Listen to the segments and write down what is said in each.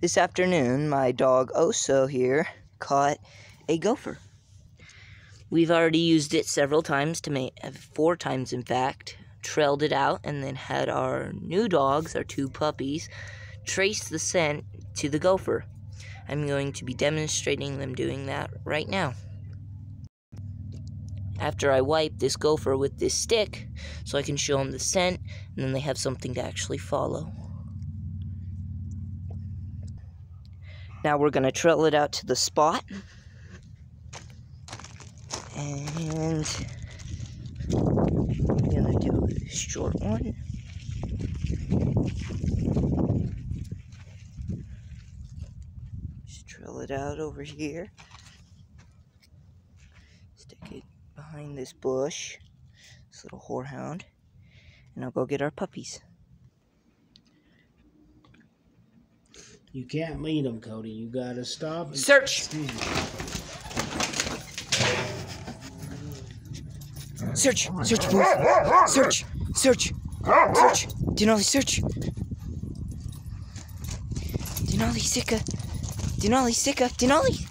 This afternoon, my dog Oso here caught a gopher. We've already used it several times to make, uh, four times in fact, trailed it out, and then had our new dogs, our two puppies, trace the scent to the gopher. I'm going to be demonstrating them doing that right now. After I wipe this gopher with this stick, so I can show them the scent, and then they have something to actually follow. Now we're going to trail it out to the spot. And I'm going to do a short one. Just trail it out over here. Stick it behind this bush, this little horehound, and I'll go get our puppies. You can't lead them, Cody. You gotta stop. and- Search! Search! Search, boys! Search! Search! Search! Denali, search! Denali, Sika! Denali, Sika! Denali!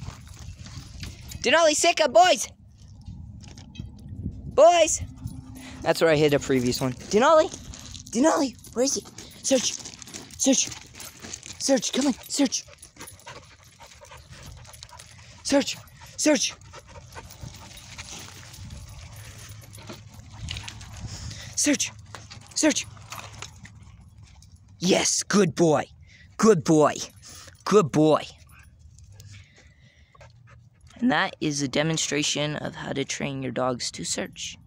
Denali, Sika, boys! Boys! That's where I hit a previous one. Denali! Denali! Where is he? Search! Search! Search! Come on! Search! Search! Search! Search! Search! Yes, good boy. Good boy. Good boy. And that is a demonstration of how to train your dogs to search.